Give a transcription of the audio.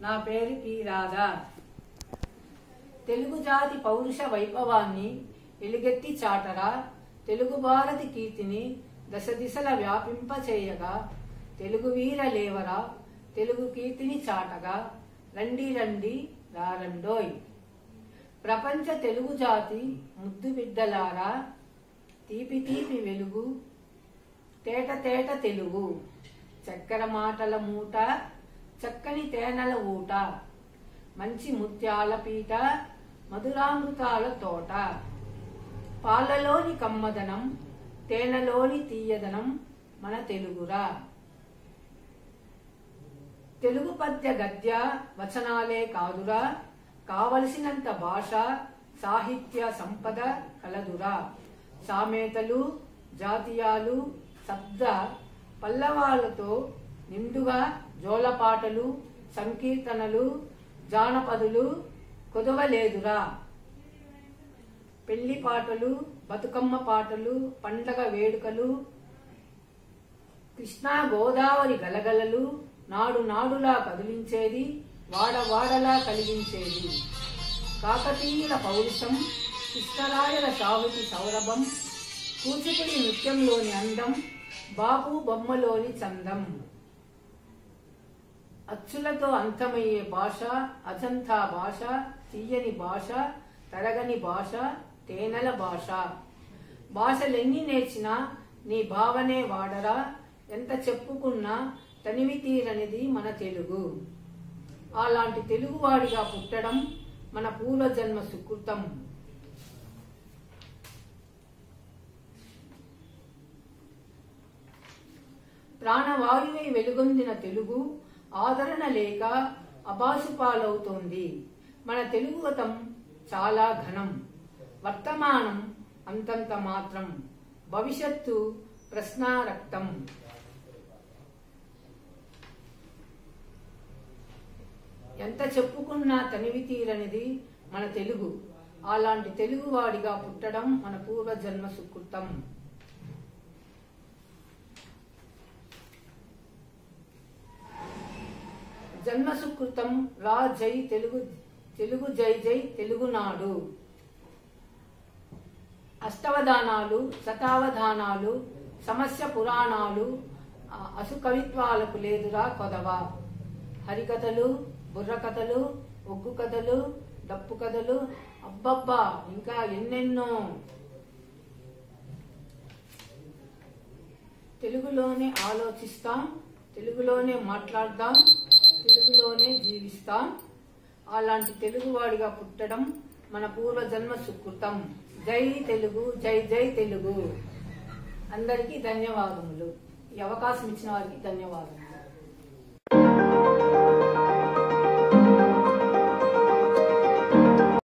నా పేరు పి రాధా. తెలుగు జాతి పౌరుష వైభవాన్ని ఎలుగెత్తి చాటరా తెలుగు భారతి కీర్తిని దశ దిశల వ్యాపింపచేయగా తెలుగు వీర లేవరా తెలుగు కీర్తిని చాటగా రండి రండి రారండోయ్ ప్రపంచ తెలుగు జాతి ముద్దు బిడ్డలారా తీపి తీపి వెలుగు తేట తేట తెలుగు. చక్కెర మాటల మూట చక్కని తేనెల ఊట మంచి ముత్యాల పీట మధురామృతాల తోట పాలలోని కమ్మదనం తేనెలోని తీయదనం మన తెలుగురా. తెలుగు పద్య గద్య వచనాలే కాదురా కావలసినంత భాష సాహిత్య సంపద కలదురా. సామెతలు జాతీయాలు శబ్ద పల్లవాలతో నిండుగా జోలపాటలు సంకీర్తనలు జానపదులు కొదవలేదురా. పెళ్ళి పాటలు బతుకమ్మ పాటలు పండగ వేడుకలు కృష్ణా గోదావరి గలగలలు నాడు నాడులా కదిలించేది వాడవాడలా కలిగించేది. కాకతీయుల పౌరుషం కృష్ణరాయల సాగుకి సౌరభం కూచిపుడి నృత్యంలోని అందం బాపు బొమ్మలోని చందం. అచ్చులతో అంతమయ్యే భాష అజంతా భాష తీయని భాష తరగని భాష తేనెల భాష. భాషలెన్ని నేర్చినా నీ భావనే వాడరా ఎంత చెప్పుకున్నా తనివి తీరనిది మన తెలుగు. అలాంటి తెలుగువాడిగా పుట్టడం మన పూర్వజన్మ సుకృతం. ప్రాణవాయువై వెలుగొందిన తెలుగు ఆదరణ లేక అబాసుపాలవుతోంది మన తెలుగుగతం చాలా ఘనం. వర్తమానం అంతంత మాత్రం. భవిష్యత్తు ప్రశ్నారక్తం. ఎంత చెప్పుకున్నా తనివి తీరనిది మన తెలుగు. అలాంటి తెలుగువాడిగా పుట్టడం మన పూర్వజన్మ సుకృతం. జన్మ సుకృతం రా జై తెలుగు తెలుగు జై జై తెలుగునాడు అష్టవధానాలు శతావధానాలు సమస్య పురాణాలు ఆ, అసుకవిత్వాలకు లేదురా కొదవ. హరికథలు బుర్రకథలు ఒగ్గు కథలు డప్పు కథలు అబ్బబ్బా ఇంకా ఎన్నెన్నో. తెలుగులోనే ఆలోచిస్తాం తెలుగులోనే మాట్లాడదాం తెలుగులోనే జీవిస్తాం. అలాంటి తెలుగువాడిగా పుట్టడం మన పూర్వజన్మ సుకృతం. జై తెలుగు జై జై తెలుగు. అందరికీ ధన్యవాదములు. ఈ అవకాశం ఇచ్చిన వారికి ధన్యవాదములు.